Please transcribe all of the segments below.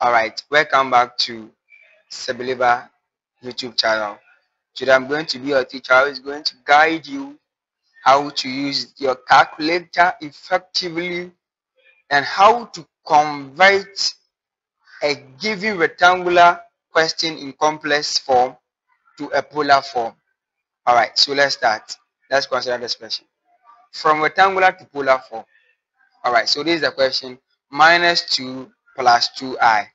all right welcome back to Sir Believer youtube channel. Today i'm going to be your teacher who is going to guide you how to use your calculator effectively and how to convert a given rectangular question in complex form to a polar form. All right so let's start. Let's consider this question. From rectangular to polar form. All right so this is the question minus 2 plus 2i.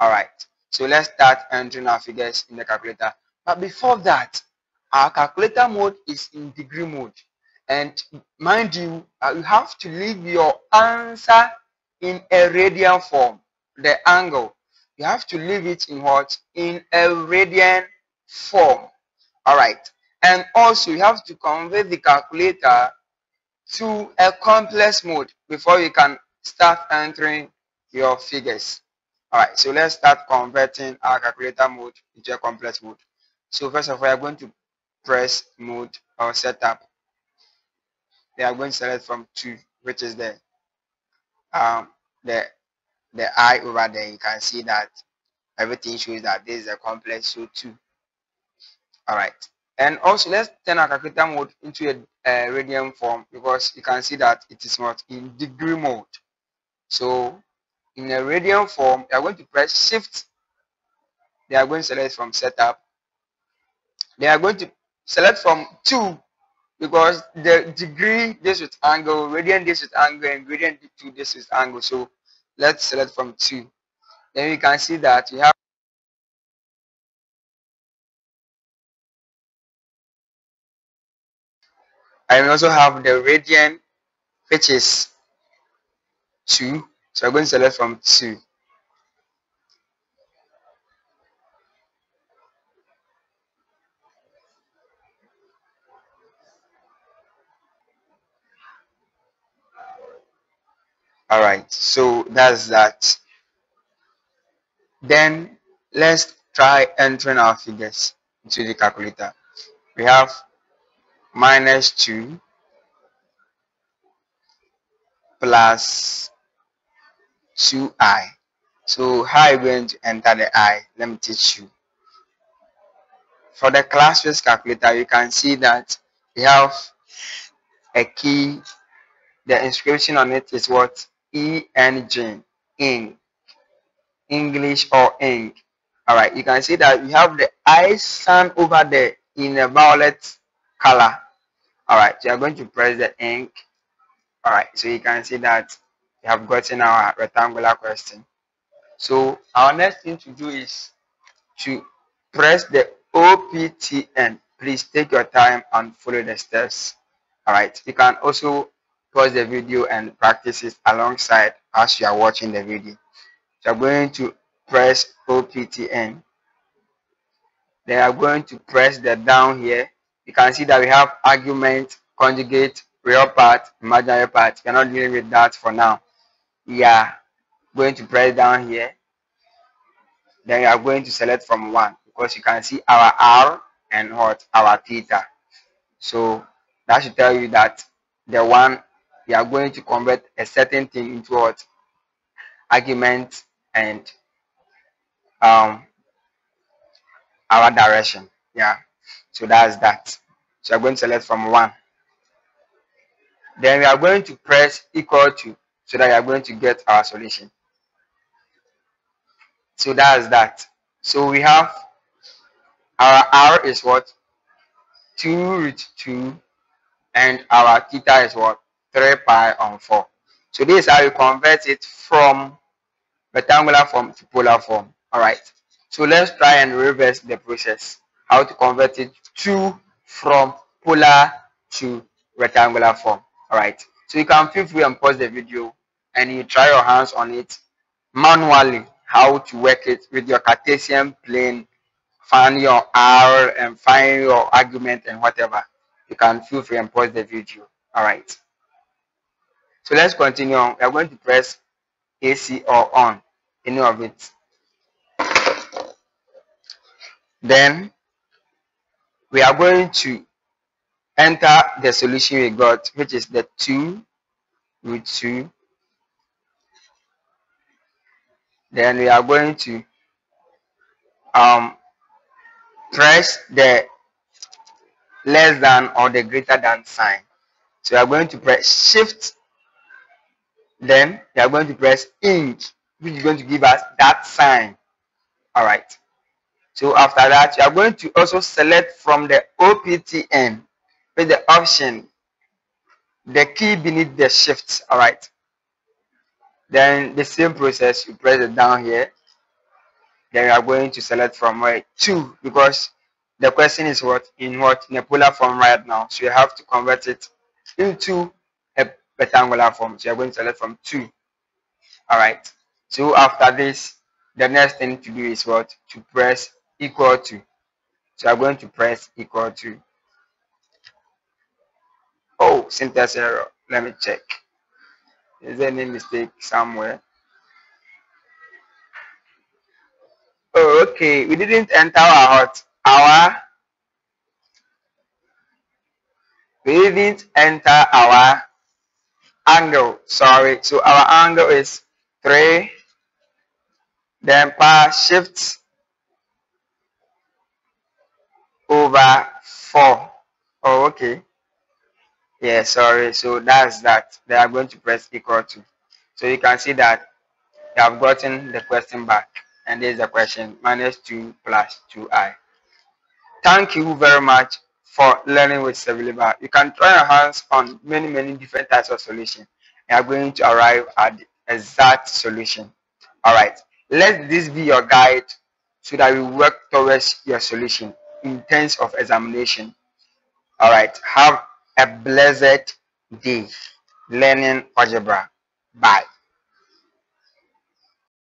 All right, so let's start entering our figures in the calculator. But before that, our calculator mode is in degree mode. And mind you, uh, you have to leave your answer in a radian form, the angle. You have to leave it in what? In a radian form. All right. And also, you have to convert the calculator to a complex mode before you can start entering your figures. All right, so let's start converting our calculator mode into a complex mode. So first of all, I'm going to press mode or setup. Then I'm going to select from two, which is the um the the eye over there. You can see that everything shows that this is a complex so two. All right, and also let's turn our calculator mode into a, a radian form because you can see that it is not in degree mode. So in a radian form, you are going to press shift. They are going to select from setup. They are going to select from two because the degree this with angle, radian this with angle, and gradient two this with angle. So let's select from two. Then you can see that you have I also have the radian which is 2 so I'm going to select from 2. All right, so that's that. Then let's try entering our figures into the calculator. We have minus 2 plus 2i. So how are you going to enter the i? Let me teach you. For the class ClassWiz calculator, you can see that we have a key. The inscription on it is what? ENG, ink, English or ink. All right, you can see that we have the I sign over there in a violet color. All right, so you're going to press the ink. All right, so you can see that we have gotten our rectangular question. So our next thing to do is to press the OPTN. Please take your time and follow the steps. All right. You can also pause the video and practice it alongside as you are watching the video. So I'm going to press OPTN. Then I'm going to press the down here. You can see that we have argument, conjugate, real part, imaginary part. We're not dealing with that for now we are going to press down here then we are going to select from one because you can see our r and what? Our theta. So that should tell you that the one we are going to convert a certain thing into what? Argument and um our direction. Yeah. So that's that. So i'm going to select from one. Then we are going to press equal to so that you are going to get our solution. So that's that. So we have our R is what? 2 root 2 and our theta is what? 3 pi on 4. So this is how you convert it from rectangular form to polar form. Alright. So let's try and reverse the process. How to convert it to from polar to rectangular form. Alright. So you can feel free and pause the video and you try your hands on it manually how to work it with your Cartesian plane, find your R and find your argument and whatever. You can feel free and pause the video. All right. So let's continue on. We are going to press AC or on, any of it. Then we are going to enter the solution we got, which is the 2 root 2 then we are going to um, press the less than or the greater than sign. So we are going to press shift, then we are going to press int, which is going to give us that sign. All right. So after that, you are going to also select from the OPTN with the option, the key beneath the shift. All right. Then the same process, you press it down here. Then you are going to select from where two because the question is what in what in a polar form right now. So you have to convert it into a rectangular form. So you're going to select from two. All right. So after this, the next thing to do is what to press equal to. So I'm going to press equal to. Syntax error. Let me check. Is there any mistake somewhere? Oh, okay. We didn't enter our hot. Our we didn't enter our angle. Sorry. So our angle is three. Then power shift over four. Oh, okay. Yeah, sorry. So that's that. They are going to press equal to. So you can see that have gotten the question back. And there's the question minus 2 plus 2i. Thank you very much for learning with Sir Believer. You can try your hands on many, many different types of solution. You are going to arrive at the exact solution. All right. Let this be your guide so that we work towards your solution in terms of examination. All right. Have a blessed day learning algebra. Bye.